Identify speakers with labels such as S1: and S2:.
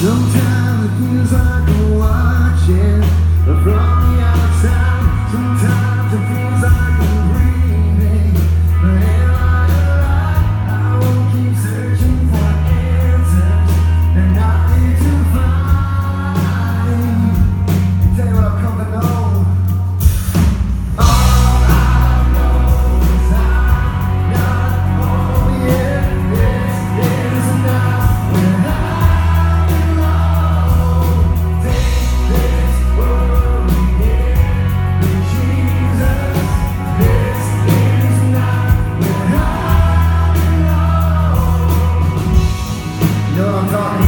S1: 좀 I'm talking